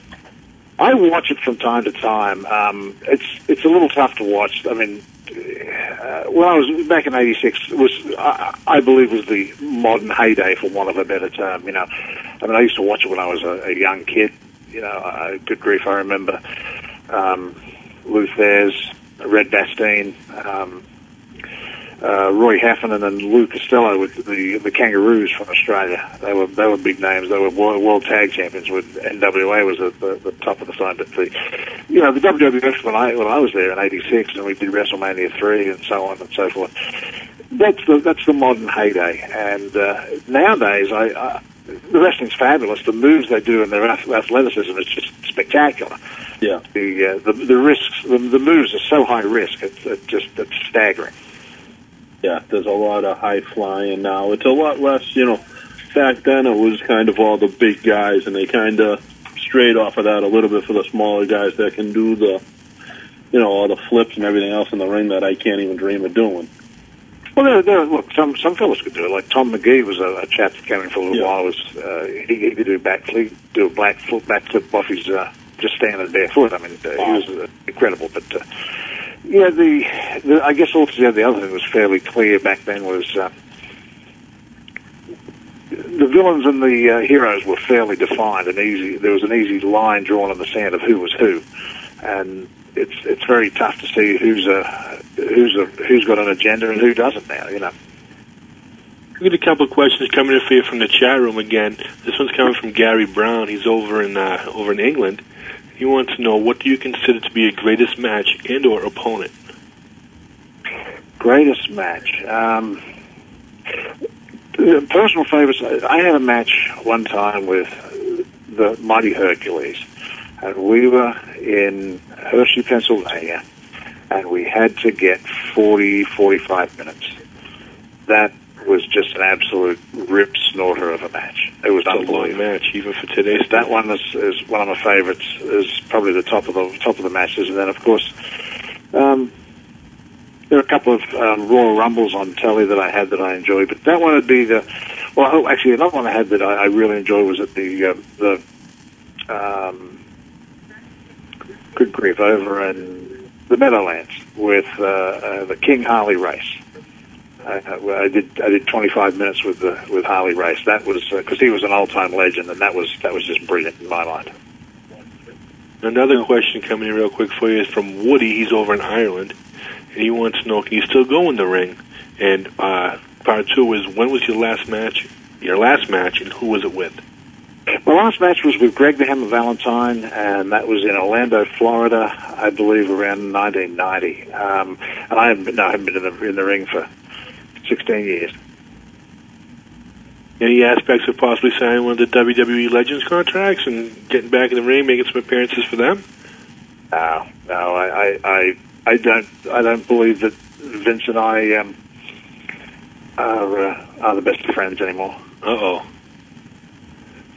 I watch it from time to time. Um, it's it's a little tough to watch. I mean, uh, when I was back in '86 was I, I believe was the modern heyday, for want of a better term. You know, I mean, I used to watch it when I was a, a young kid. You know, I, good grief, I remember um, Lou Thesz, Red Bastien, um, uh, Roy Heffernan, and then Lou Costello with the the Kangaroos from Australia. They were they were big names. They were world, world tag champions. With NWA was at the, the top of the sign, but the you know the WWF when I when I was there in '86 and we did WrestleMania three and so on and so forth. That's the that's the modern heyday. And uh, nowadays, I, I the wrestling's fabulous. The moves they do and their athleticism is just spectacular. Yeah. The uh, the the risks, the, the moves are so high risk. It's, it's just it's staggering. Yeah, there's a lot of high flying now. It's a lot less, you know. Back then, it was kind of all the big guys, and they kind of strayed off of that a little bit for the smaller guys that can do the, you know, all the flips and everything else in the ring that I can't even dream of doing. Well, there, there, look, some some fellas could do it. Like Tom Magee was a, a chap that came in for a little Yeah. while. Was uh, he, he could do a backflip, do a black flip, backflip off his uh, just standing barefoot. I mean, uh, he was uh, incredible. But uh, yeah, the, the I guess altogether the other thing was fairly clear back then was. Uh, the villains and the uh, heroes were fairly defined and easy. There was an easy line drawn in the sand of who was who, and it's it's very tough to see who's a who's a who's got an agenda and who doesn't now. You know. We got a couple of questions coming in for you from the chat room again. This one's coming from Gary Brown. He's over in uh, over in England. He wants to know what do you consider to be your greatest match and or opponent? Greatest match. Um, personal favorites. I I had a match one time with the Mighty Hercules, and we were in Hershey, Pennsylvania, and we had to get 40, 45 minutes. That was just an absolute rip snorter of a match. It was It's unbelievable. match, even for today's. That one is, is one of my favorites. Is probably the top of the top of the matches, and then of course, um, there are a couple of um, Royal Rumbles on telly that I had that I enjoyed. But that one would be the well. Oh, actually, another one I had that I, I really enjoyed was at the uh, the um, good grief over in the Meadowlands with uh, uh, the King Harley Race. I, I I did I did 25 minutes with the with Harley Race. That was because he was an all time legend, and that was that was just brilliant in my mind. Another question coming in real quick for you is from Woody. He's over in Ireland, and he wants to know can you still go in the ring? And uh, part two is when was your last match? Your last match, and who was it with? My last match was with Greg the Hammer Valentine, and that was in Orlando, Florida, I believe, around 1990. Um, and I haven't been, no, I haven't been in the in the ring for 16 years. Any aspects of possibly signing one of the WWE Legends contracts and getting back in the ring, making some appearances for them? No, no, I, I, I, I don't, I don't believe that Vince and I um, are uh, are the best of friends anymore. Uh oh.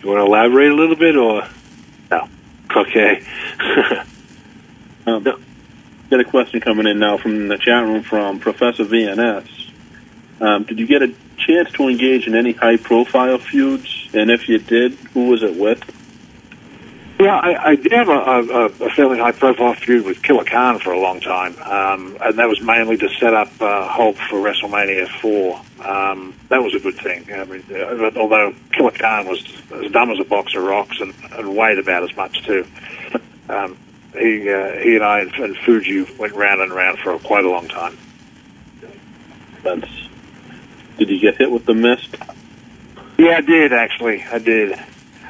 You want to elaborate a little bit, or no? Okay. Um, Got a question coming in now from the chat room from Professor VNS. Um, did you get a chance to engage in any high-profile feuds? And if you did, who was it with? Yeah, I, I did have a, a, a fairly high-profile feud with Killer Khan for a long time, um, and that was mainly to set up uh, Hulk for WrestleMania 4. Um, that was a good thing. I mean, uh, although Killer Khan was as dumb as a box of rocks and, and weighed about as much too, um, he uh, he and I and, and Fuji went round and round for quite a long time. That's. Did you get hit with the mist? Yeah, I did actually. I did.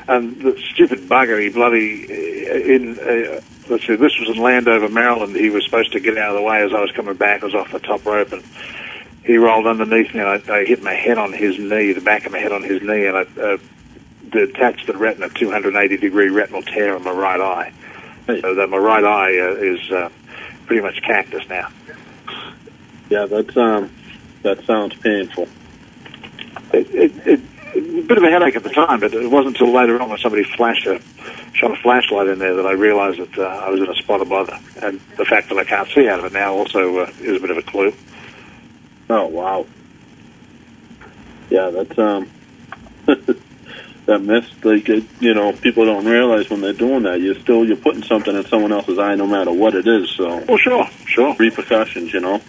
And the stupid bugger, he bloody uh, in. Uh, let's see, this was in Landover, Maryland. He was supposed to get out of the way as I was coming back. I was off the top rope, and he rolled underneath me, and I, I hit my head on his knee, the back of my head on his knee, and I uh, detached the retina, 280 degree retinal tear in my right eye. So that my right eye uh, is uh, pretty much cactus now. Yeah, that's um, that sounds painful. it, it, it, a bit of a headache at the time, but it wasn't until later on when somebody flashed a shot a flashlight in there that I realized that uh, I was in a spot of bother, and the fact that I can't see out of it now also uh, is a bit of a clue. Oh wow. Yeah, that's um. that mist, like you know, people don't realize when they're doing that. You're still you're putting something in someone else's eye, no matter what it is. So. Well, sure, sure. Repercussions, you know.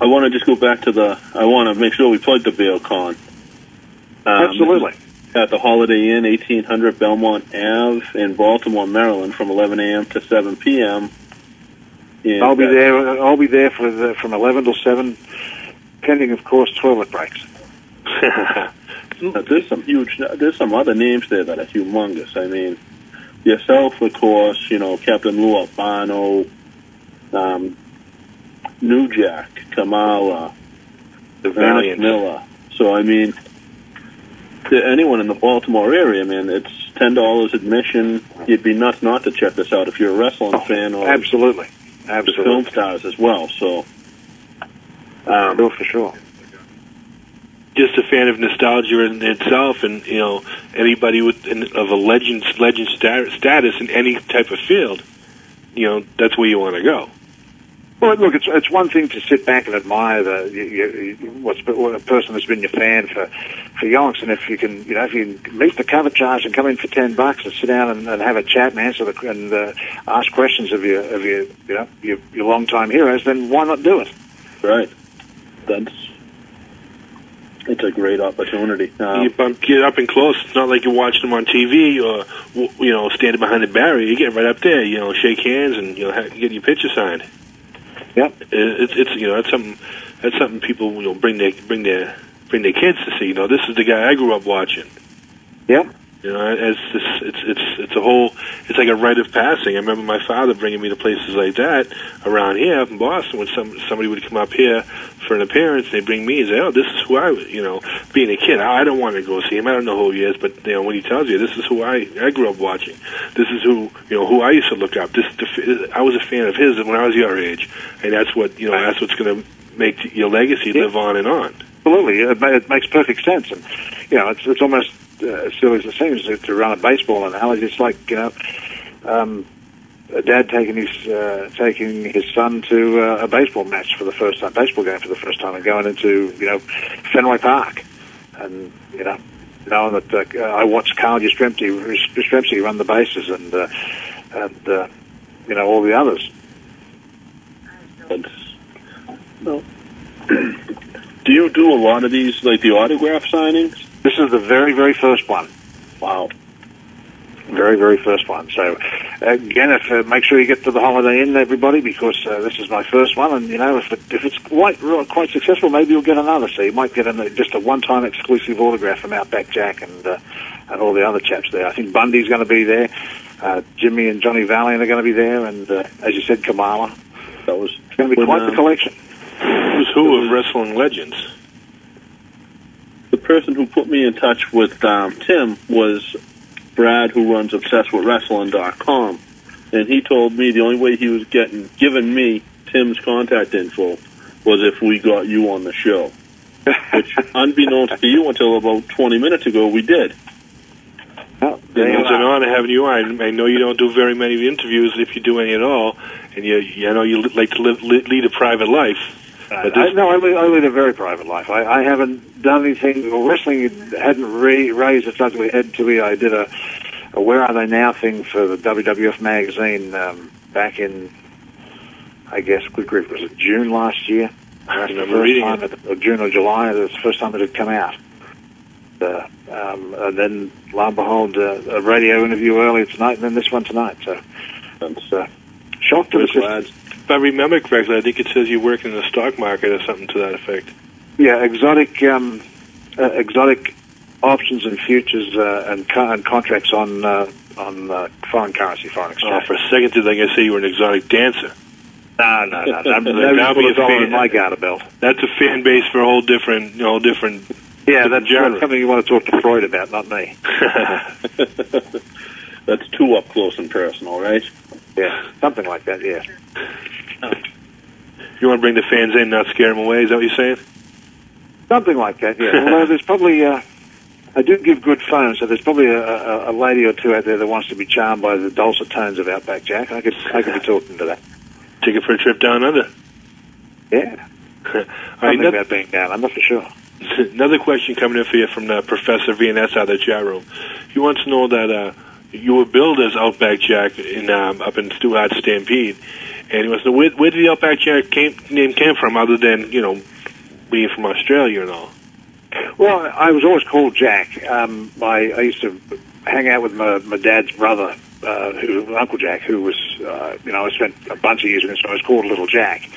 I want to just go back to the. I want to make sure we plug the BearCon. Um, Absolutely. At the Holiday Inn, 1800 Belmont Ave in Baltimore, Maryland, from 11 a.m. to 7 p.m. And, I'll be uh, there. I'll be there for the, from eleven to seven, pending, of course, toilet breaks. There's some huge. There's some other names there that are humongous. I mean, yourself, of course. You know, Captain Lou Albano, um, New Jack, Kamala, The Ernest Valiant. Miller. So I mean, to anyone in the Baltimore area, I mean, it's ten dollars admission. You'd be nuts not to check this out if you're a wrestling fan or Absolutely, absolutely, film stars as well. So, um, sure for sure. just a fan of nostalgia in itself, and you know anybody with in, of a legend legend sta- status in any type of field, you know that's where you want to go. Well, look, it's it's one thing to sit back and admire the you, you, what's what a person that's been your fan for for yonks, and if you can, you know, if you can meet the cover charge and come in for ten bucks and sit down and, and have a chat and answer the and uh, ask questions of your of your you know your, your long time heroes, then why not do it? right, that's it's a great opportunity. Um, you bump, get up and close. It's not like you're watching them on TV or you know standing behind the barrier. You get right up there, you know, shake hands and you know get your picture signed. Yep. It's it's you know that's something that's something people you know bring their bring their bring their kids to see. You know, this is the guy I grew up watching. Yep. You know, it's just, it's it's it's a whole it's like a rite of passing. I remember my father bringing me to places like that around here up in Boston when some somebody would come up here for an appearance. They bring me and say, "Oh, this is who I was." You know, being a kid, I don't want to go see him. I don't know who he is, but you know, when he tells you, "This is who I I grew up watching. This is who you know who I used to look up. This I was a fan of his when I was your age, and that's what you know that's what's going to make your legacy live on and on." Absolutely, it, it makes perfect sense, and you know, it's it's almost uh, silly as it seems to, to run a baseball analogy. It's like you know, um, a dad taking his uh, taking his son to uh, a baseball match for the first time, baseball game for the first time, and going into you know Fenway Park, and you know. Knowing that uh, I watched Carl Yastrzemski, Yastrzemski run the bases and uh, and uh, you know all the others. That's, no. do you do a lot of these, like the autograph signings? This is the very very first one. Wow. Very, very first one. So, again, if uh, make sure you get to the Holiday Inn, everybody, because uh, this is my first one, and you know, if it, if it's quite quite successful, maybe you'll get another. So you might get an, just a one-time exclusive autograph from Outback Jack and uh, and all the other chaps there. I think Bundy's going to be there. Uh, Jimmy and Johnny Valiant are going to be there, and uh, as you said, Kamala. That was It's going to be when, quite um, the collection. Who's who of wrestling legends? The person who put me in touch with um, Tim was Brad, who runs ObsessedWithWrestling.com, and he told me the only way he was getting giving me Tim's contact info was if we got you on the show. Which, unbeknownst to you, until about 20 minutes ago, we did. Well, It's an honor having you on. I know you don't do very many interviews, if you do any at all, and you, know you like to live, lead a private life. Uh, But I, no, I lead, I lead a very private life. I, I haven't done anything. Well, wrestling hadn't re- raised its ugly head to me. I did a, a Where Are They Now thing for the WWF magazine um, back in, I guess, good grief, was it June last year? The remember first reading time it. or June or July. That's the first time it had come out. Uh, um, and then, lo and behold, uh, a radio interview earlier tonight, and then this one tonight. So, it's uh, shock to the system. Glad. If I remember correctly, I think it says you work in the stock market or something to that effect. Yeah, exotic, um, uh, exotic options and futures uh, and, co- and contracts on uh, on uh, foreign currency, foreign exchange. Oh, exchange. for a second, did I say you were an exotic dancer? no, no, no. no. That'll Never be a a fan. in my garter belt. That's a fan base for a whole different, you know, different. Yeah, that's, genre. that's something you want to talk to Freud about, not me. That's too up close and personal, right? Yeah, something like that. Yeah. You want to bring the fans in, not scare them away? Is that what you're saying? Something like that, yeah. Although there's probably, uh, I do give good phone, so there's probably a, a, a lady or two out there that wants to be charmed by the dulcet tones of Outback Jack. I could, I could be talking to that. Take it for a trip down under. Yeah. All right, Something another, about being down under for sure. another question coming in for you from the Professor VNS out of the chat room. He wants to know that uh, you were billed as Outback Jack in um, up in Stu Hart's Stampede, was so where, where did the Outback Jack came, name came from, other than you know being from Australia and all? Well, I was always called Jack. Um, I, I used to hang out with my, my dad's brother, uh, who Uncle Jack, who was, uh, you know, I spent a bunch of years with him, so I was called Little Jack.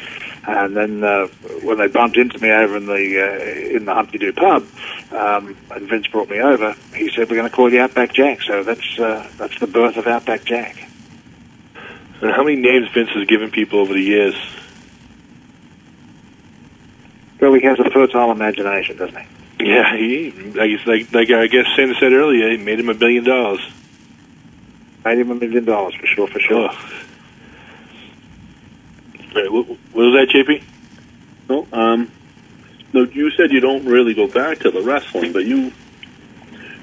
And then uh, when they bumped into me over in the uh, in the Humpty Doo pub, um, and Vince brought me over, he said, "We're going to call you Outback Jack." So that's uh, that's the birth of Outback Jack. And how many names Vince has given people over the years? Well, he has a fertile imagination, doesn't he? Yeah, he like like like I guess Santa said earlier, he made him a billion dollars. Made him a million dollars for sure, for sure. Right, what, what was that, JP? No, um, no. You said you don't really go back to the wrestling, but you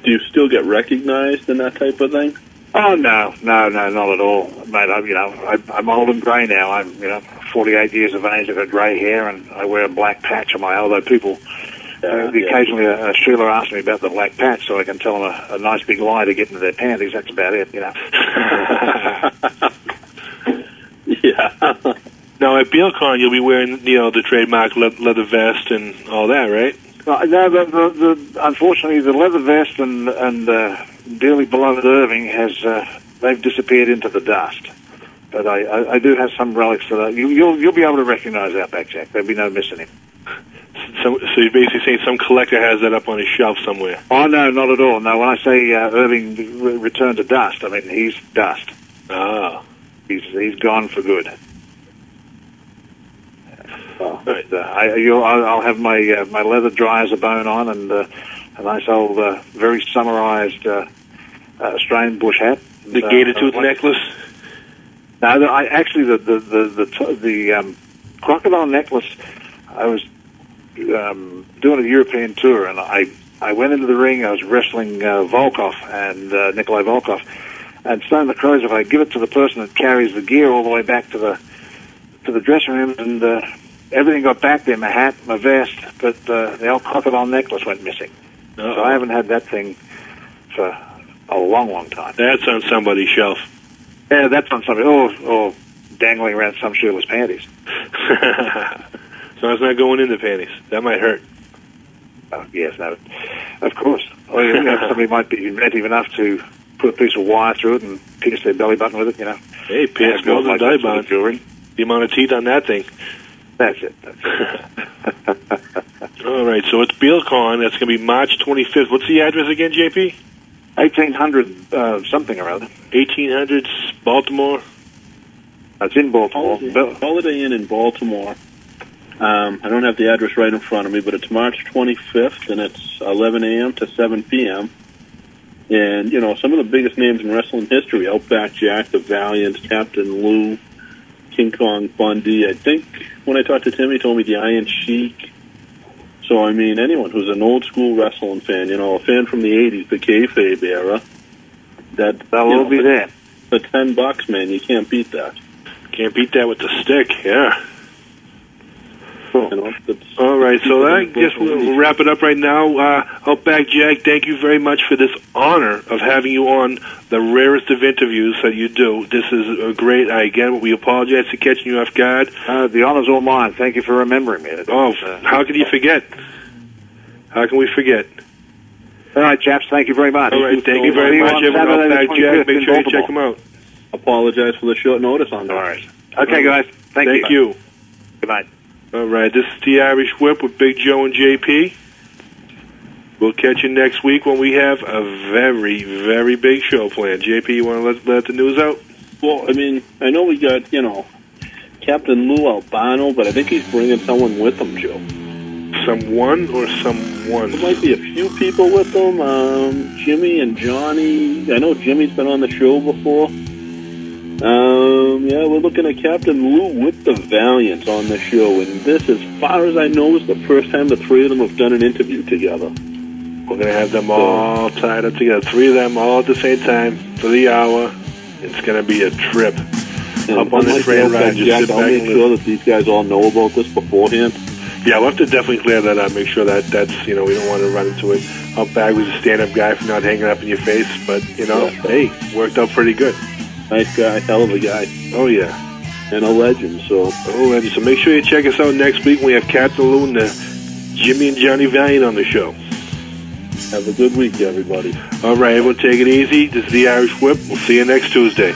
do you still get recognized in that type of thing? Oh no, no, no, not at all, mate. I'm, you know, I, I'm old and grey now. I'm, you know, 48 years of age. I've got grey hair, and I wear a black patch on my elbow. People, uh, ah, yeah. occasionally, a Sheila asks me about the black patch, so I can tell them a, a nice big lie to get into their panties. That's about it, you know. yeah. Now at BealCon, you'll be wearing you know the trademark le- leather vest and all that, right? Uh, no, the, the, the, unfortunately, the leather vest and and uh, dearly beloved Irving has uh, they've disappeared into the dust. But I, I, I do have some relics that are, you, you'll you'll be able to recognise Outback Jack. There'll be no missing him. So, so you're basically saying some collector has that up on his shelf somewhere. Oh no, not at all. No, when I say uh, Irving re- returned to dust, I mean he's dust. Ah, He's he's gone for good. Oh, but, uh, I, you'll, I'll, have my uh, my leather dry as a bone on and uh, a nice old, uh, very summarized uh, uh, Australian bush hat. the Uh, gator tooth uh, necklace. No, the, I actually the the the the, the um, crocodile necklace. I was um, doing a European tour, and I I went into the ring. I was wrestling uh, Volkov and uh, Nikolai Volkov, and Stone the Crows. If I give it to the person that carries the gear all the way back to the to the dressing room, and uh, everything got back there, my hat, my vest, but uh, the old crocodile necklace went missing. So I haven't had that thing for a long, long time. That's on somebody's shelf. Yeah, that's on somebody. Oh, oh dangling around some shoeless panties. so it's not going in the panties. That might hurt. Oh, yes, no, of course. Or you know, somebody might be inventive enough to put a piece of wire through it and pierce their belly button with it. You know. Hey, pierce Yeah, goes like and die that sort of bond. jewelry. The amount of teeth on that thing. That's it. That's it. All right, so it's BealCon. That's going to be March 25th. What's the address again, JP? 1800 uh, something or other. 1800 Baltimore. That's in Baltimore. Holiday, Holiday Inn in Baltimore. Um, I don't have the address right in front of me, but it's March 25th, and it's 11 a.m. to 7 p.m. And, you know, some of the biggest names in wrestling history, Outback Jack, The Valiant, Captain Lou, King Kong Bundy. I think when I talked to Tim, he told me the Iron Sheik. So, I mean, anyone who's an old school wrestling fan, you know, a fan from the 80s, the kayfabe era, that, that will know, be for- there. For 10 bucks, man, you can't beat that. Can't beat that with the stick. Yeah. You know, All right, so I guess we'll, wrap it up right now. Uh, Outback Jack, thank you very much for this honor of having you on the rarest of interviews that you do. This is a great. I again, we apologize for catching you off guard. Uh, the honor's all mine. Thank you for remembering me. Oh, uh, how can you forget? How can we forget? all right, chaps. Thank you very much. All right, thank you very much, on everyone. Outback Jack, make sure you check them out. apologize for the short notice on that. All right. Okay, guys. Thank, you. Thank you. Good night. All right, this is the Irish Whip with Big Joe and JP. We'll catch you next week when we have a very, very big show planned. JP, you want to let, let the news out? Well, I mean, I know we got, you know, Captain Lou Albano, but I think he's bringing someone with him, Joe. Someone or someone? There might be a few people with him. Um, Jimmy and Johnny. I know Jimmy's been on the show before. Um, yeah, we're looking at Captain Lou with the Valiant on the show, and this, as far as I know, is the first time the three of them have done an interview together. We're going to have them all tied up together. Three of them all at the same time for the hour. It's going to be a trip. And Up on the Outback ride, just Jack, sit I'll make sure that these guys all know about this beforehand. Yeah, we'll have to definitely clear that up. Make sure that that's you know we don't want to run into it. Humpbag was a stand-up guy for not hanging up in your face, but you know, hey, worked out pretty good. Nice guy, hell of a guy, Oh yeah, and a legend. So oh and so make sure you check us out next week we have Captain Lou and uh, Jimmy and Johnny Valiant on the show. have a good week, everybody. All right, everyone, take it easy. This is the Irish Whip. We'll see you next Tuesday.